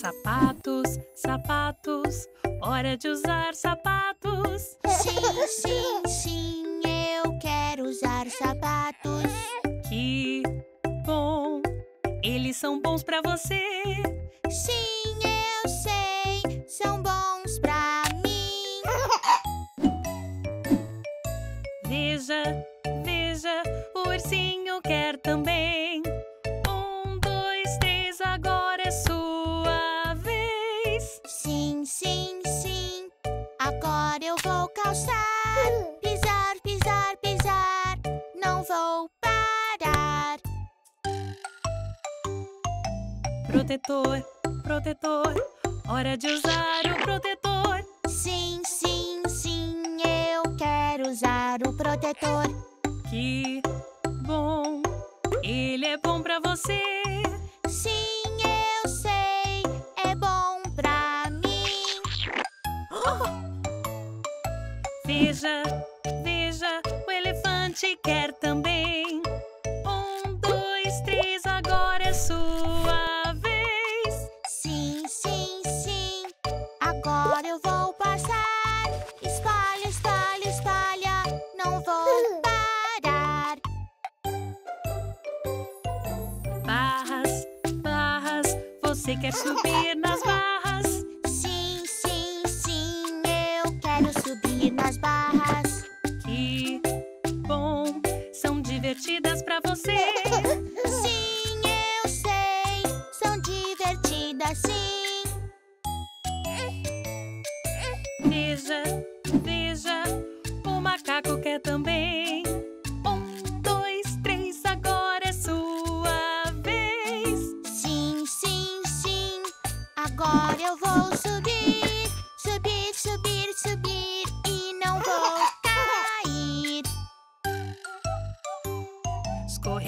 Sapatos, sapatos, hora de usar sapatos. Sim, sim, sim, eu quero usar sapatos. Que bom, eles são bons pra você. Sim, eu sei, são bons pra mim. Veja, veja, o ursinho quer também. protetor, protetor. Hora de usar o protetor. Sim, sim, sim, eu quero usar o protetor. Que bom, ele é bom pra você.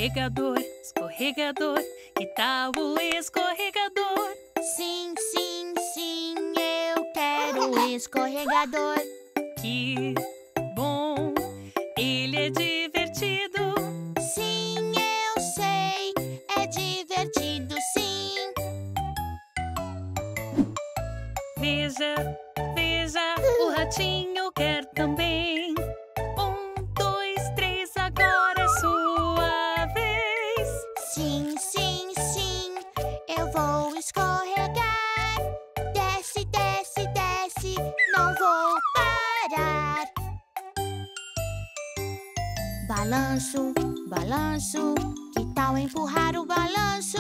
escorregador, escorregador. Que tal o escorregador? Sim, sim, sim, eu quero o escorregador. Que bom, ele é divertido. Sim, eu sei, é divertido, sim. Veja, veja, o ratinho quer também. Balanço, balanço, que tal empurrar o balanço?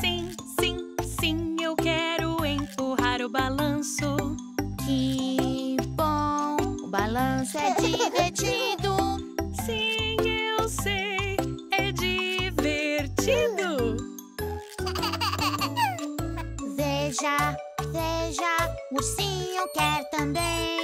Sim, sim, sim, eu quero empurrar o balanço. Que bom, o balanço é divertido. sim, eu sei, é divertido. Veja, veja, o ursinho quer também.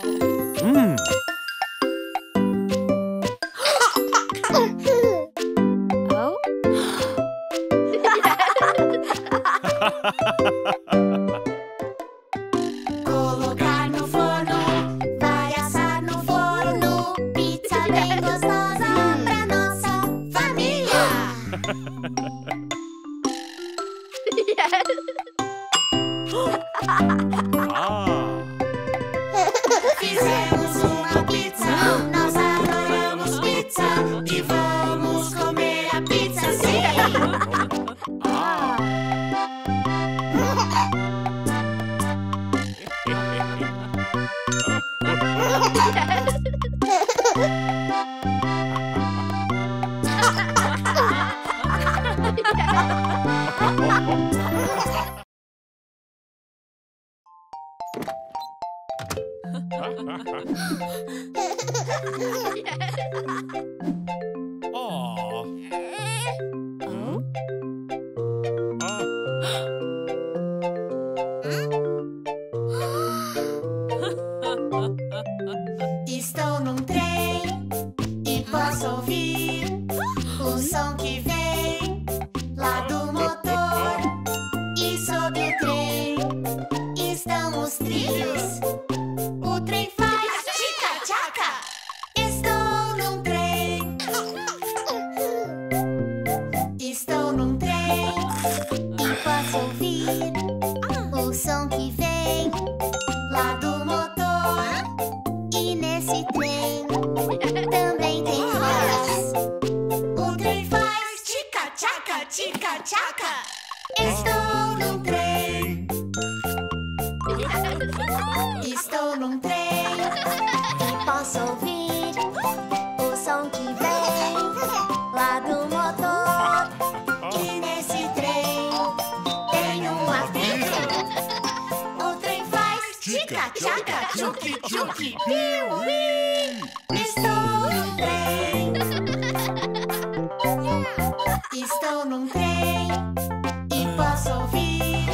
yeah. Chica, tchaca, Chuki, Chuki, piuí. Estou num trem. Estou num trem e posso ouvir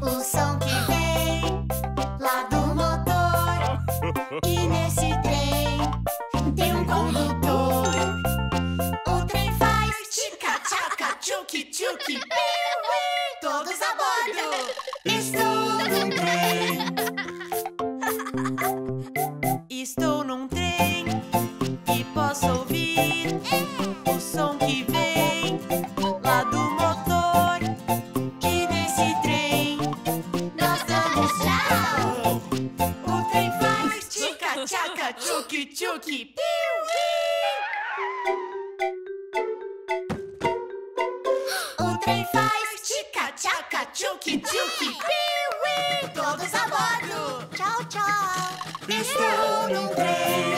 o som que vem lá do motor. E nesse trem. con.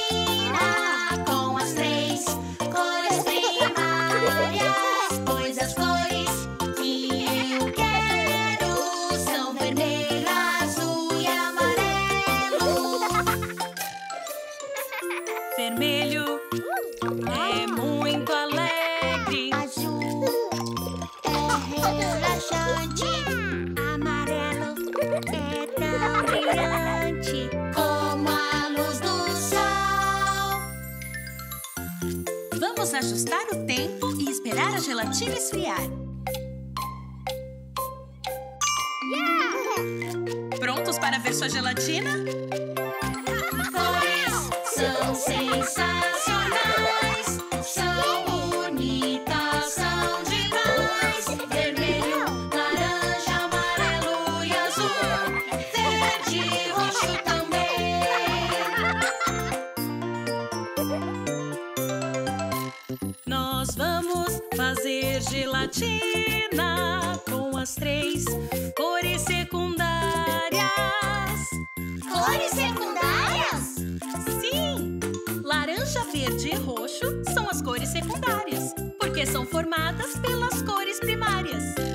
Oh. a gelatina esfriar. Yeah! Prontos para ver sua gelatina? com as três cores secundárias. Cores secundárias? Sim! Laranja, verde e roxo são as cores secundárias, porque são formadas pelas cores primárias.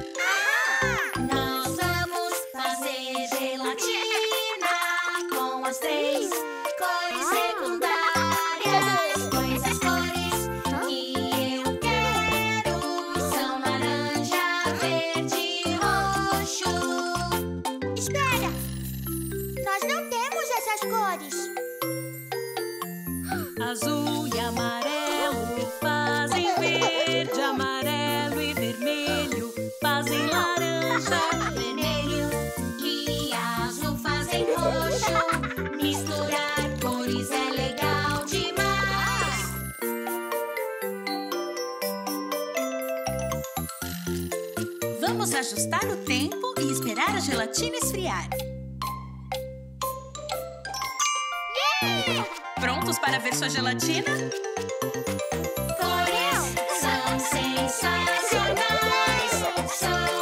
Prontos para ver sua gelatina? Cores são sensacionais! São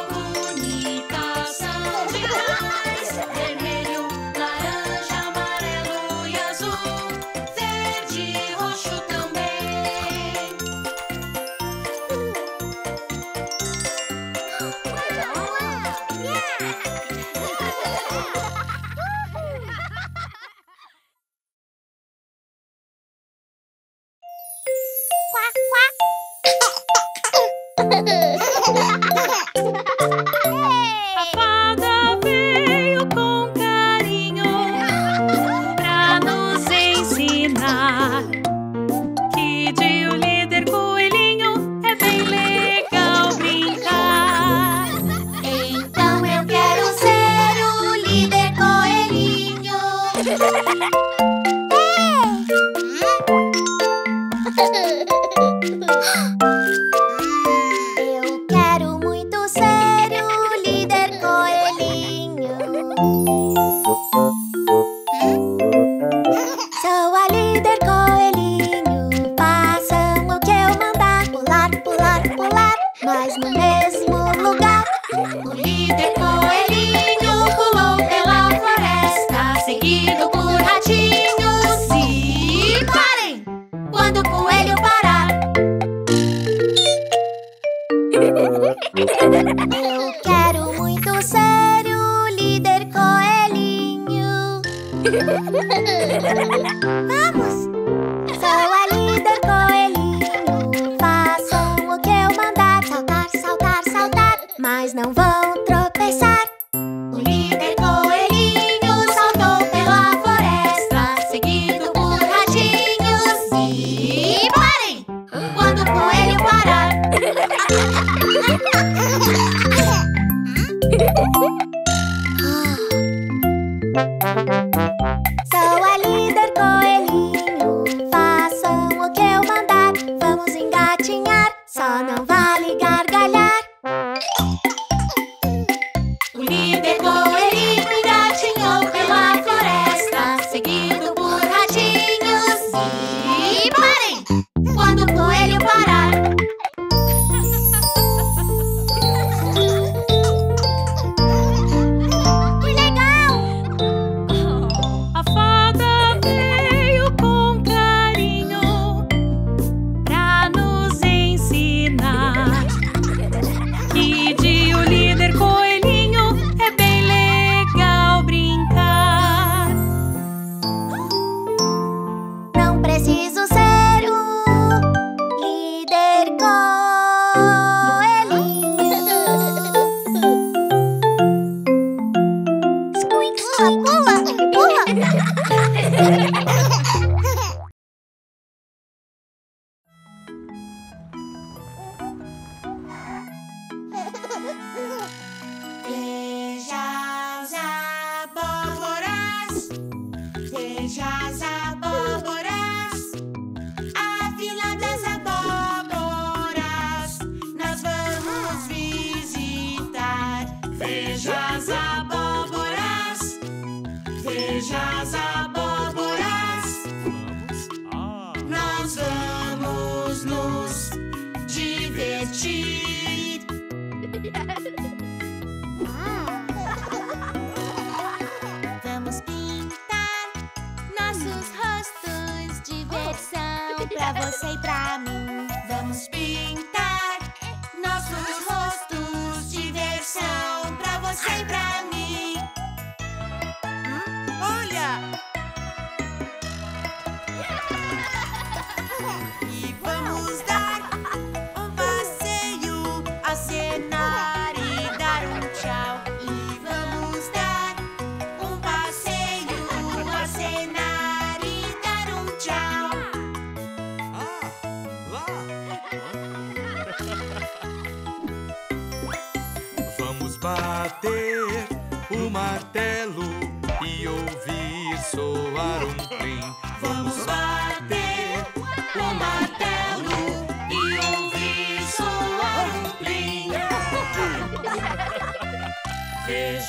pra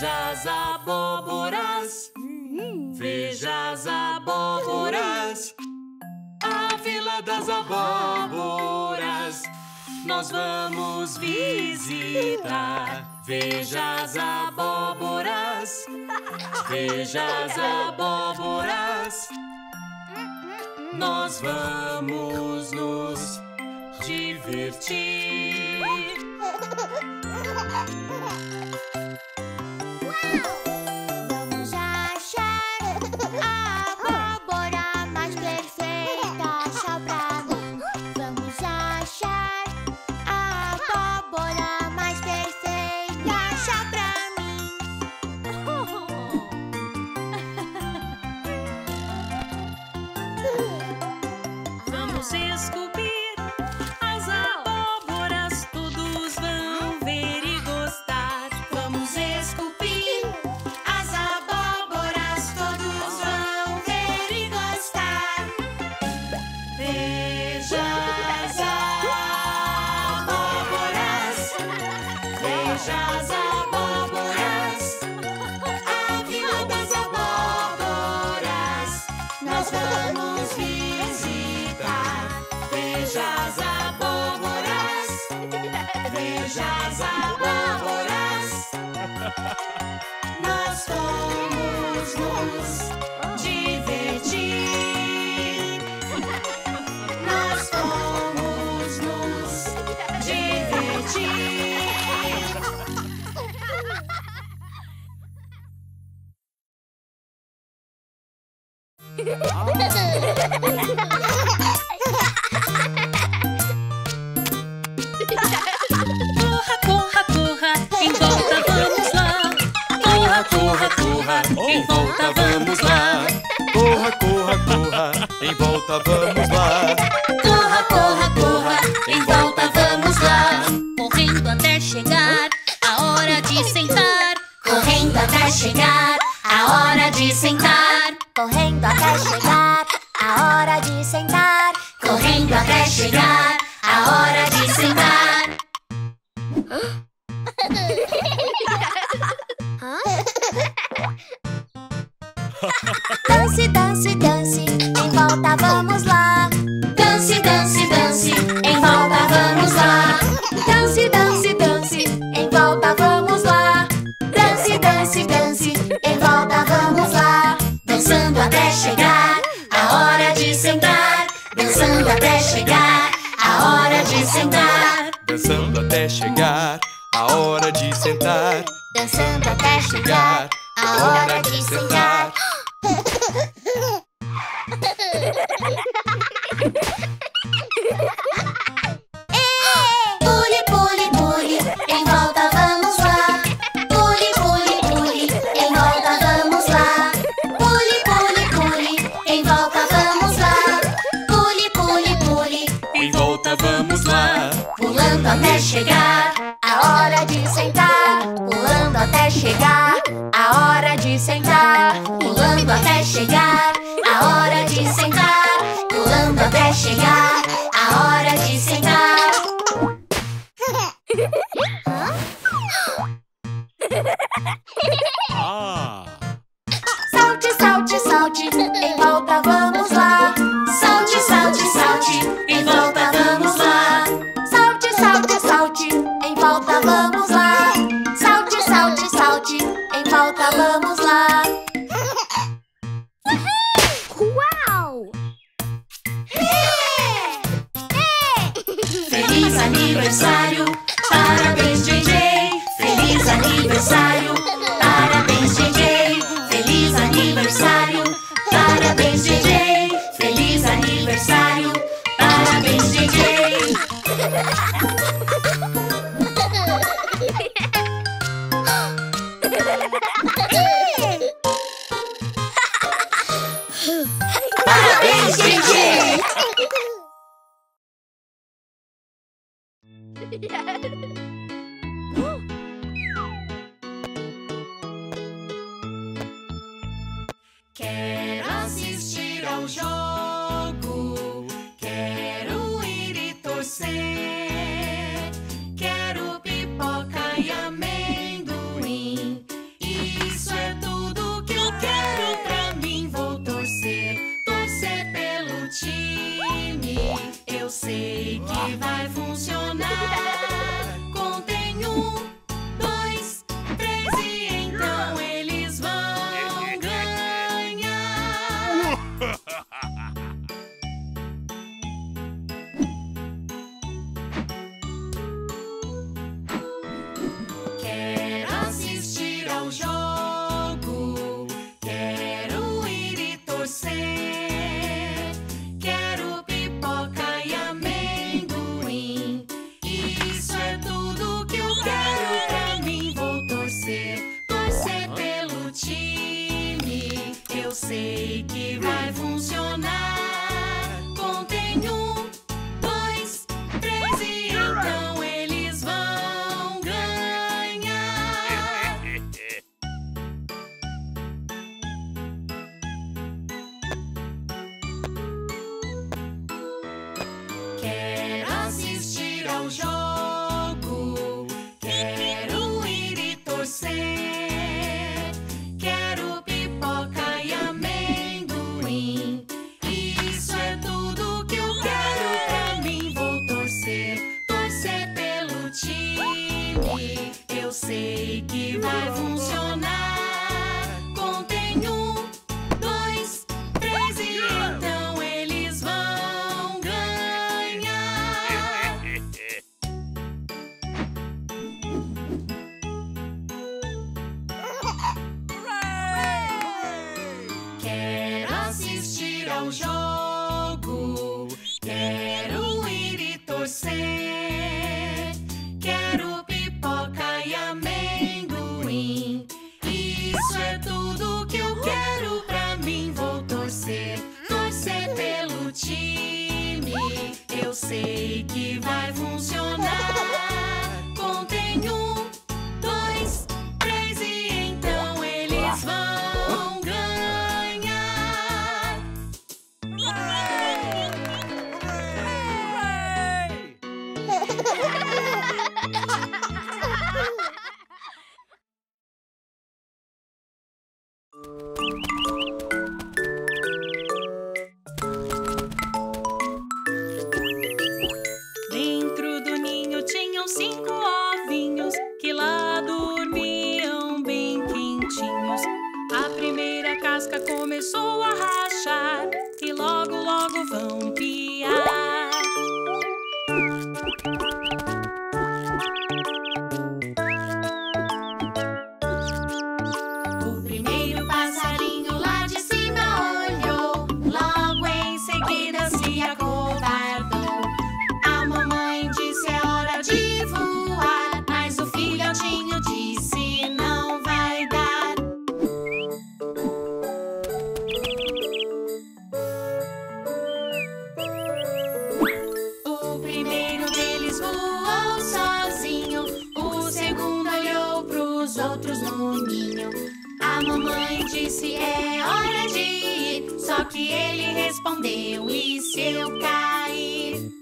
Veja as abóboras, veja as abóboras, a Vila das Abóboras. Nós vamos visitar. Veja as abóboras, veja as abóboras. Nós vamos nos divertir. Corra, corra, corra, em volta vamos lá. Corra, corra, corra, em volta vamos lá. Corra, corra, corra, em volta vamos lá. Corra, corra, corra, em volta vamos lá. Correndo até chegar a hora de sentar. Correndo até chegar a hora de sentar. até chegar a hora de sentar. Dançando até chegar a hora de sentar. os outros no ninho. A mamãe disse é hora de ir, só que ele respondeu e se eu cair?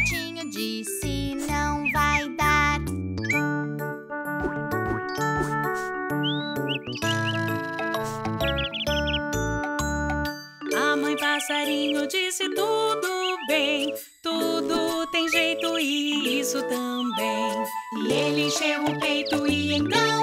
patinho disse não vai dar. A mãe passarinho disse tudo bem, tudo tem jeito e isso também. E ele encheu o peito e então